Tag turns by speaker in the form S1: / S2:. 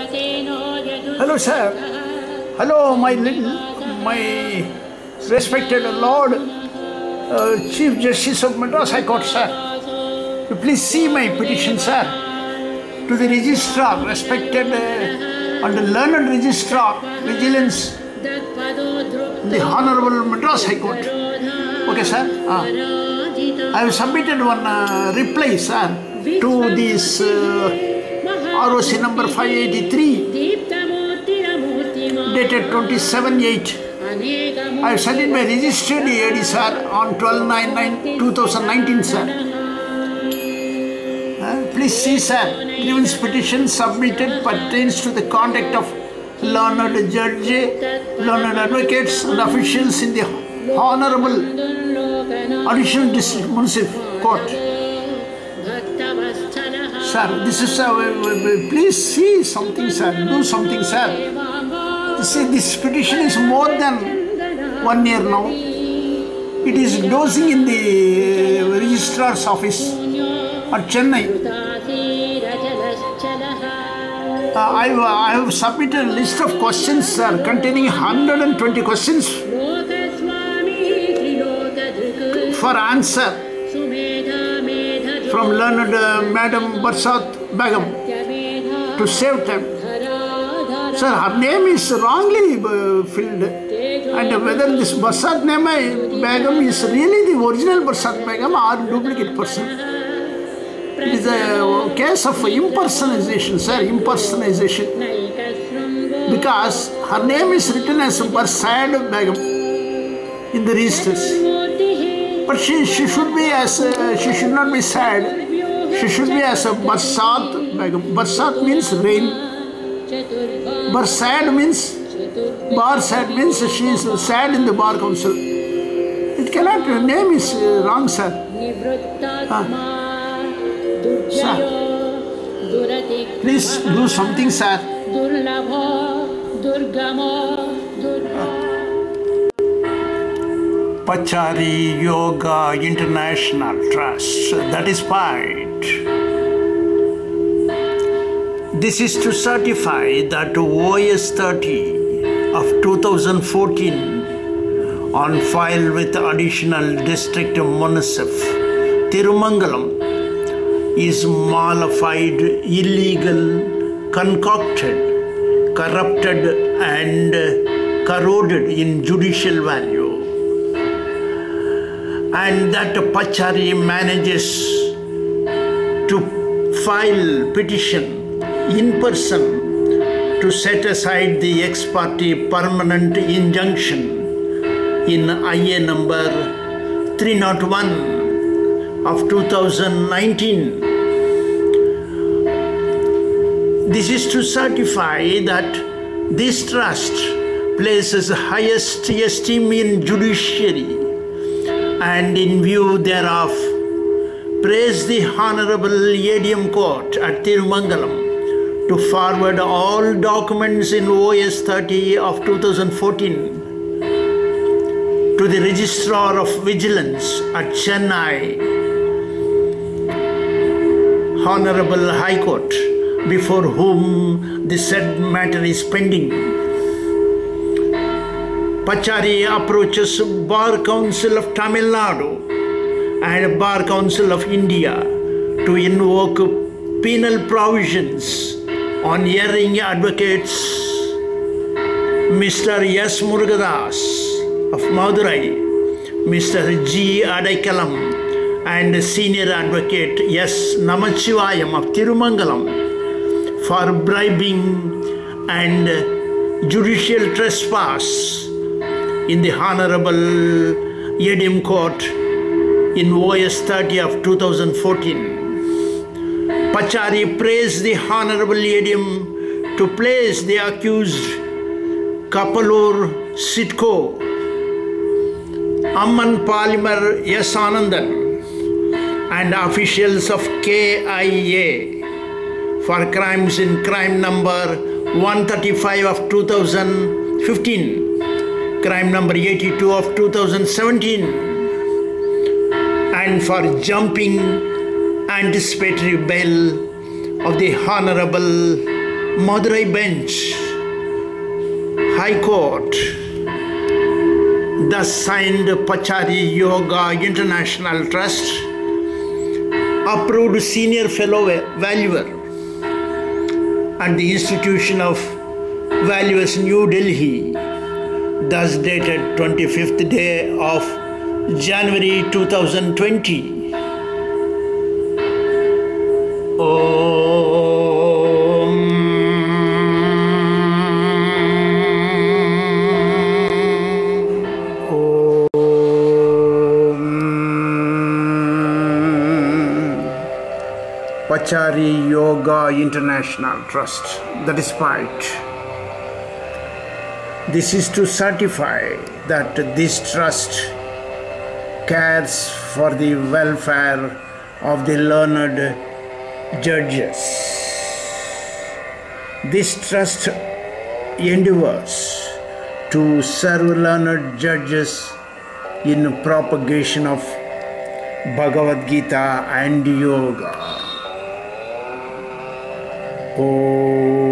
S1: Hello, sir. Hello, my little, my respected Lord, uh, Chief Justice of Madras High Court, sir. You please see my petition, sir, to the registrar, respected uh, and the learned registrar, vigilance, the Honorable Madras High Court. Okay, sir. Ah. I have submitted one uh, reply, sir, to this uh, ROC number 583 dated 27 8. I have sent by registered AD, sir, on 12 9 2019, sir. Uh, please see, sir, grievance petition submitted pertains to the conduct of learned judge, learned advocates, and officials in the Honorable Additional District Munsif Court. Sir, this is, uh, please see something, sir, do something, sir. See, this petition is more than one year now. It is dosing in the registrar's office at Chennai. Uh, I, I have submitted a list of questions, sir, containing 120 questions for answer from learned uh, Madam Barsat Begum to save time. Sir, her name is wrongly uh, filled. And whether this Barsat name Begum is really the original Barsat Begum or duplicate person. It is a case of impersonation, sir, impersonation. Because her name is written as Barsad Begum in the registers. But she, she should be as, uh, she should not be sad. She should be as a Barsat Begum. Barsat means rain. Barsad means, Bar sad means she is sad in the Bar Council. It cannot, her name is uh, wrong, sir. Ah. Sir, please do something, sir. Pachari Yoga International Trust. That is right. This is to certify that OS 30 of 2014 on file with additional district Munsif Tirumangalam is mollified, illegal, concocted, corrupted, and corroded in judicial value and that Pachari manages to file petition in person to set aside the ex parte permanent injunction in IA number 301 of 2019. This is to certify that this trust places highest esteem in judiciary and in view thereof praise the Honorable ADM Court at Tirumangalam to forward all documents in OS 30 of 2014 to the Registrar of Vigilance at Chennai, Honorable High Court, before whom the said matter is pending. Pachari approaches Bar Council of Tamil Nadu and Bar Council of India to invoke penal provisions on erring advocates Mr. S. Murugadas of Madurai, Mr. G. Adaikalam and senior advocate S. Namachivayam of Tirumangalam for bribing and judicial trespass in the Honorable ADM Court in OS 30 of 2014. Pachari praised the Honorable ADM to place the accused Kapalur SIDCO, Amman Palimer S. Anandan, and officials of KIA for crimes in crime number 135 of 2015 crime number 82 of 2017 and for jumping anticipatory bail of the Honorable Madurai Bench, High Court, thus signed Pachari Yoga International Trust, approved Senior Fellow Valuer at the Institution of Valuers New Delhi, thus dated 25th day of January 2020. Om Om Pachari Yoga International Trust, that is PITE. This is to certify that this trust cares for the welfare of the learned judges. This trust endeavors to serve learned judges in propagation of Bhagavad Gita and yoga. Oh.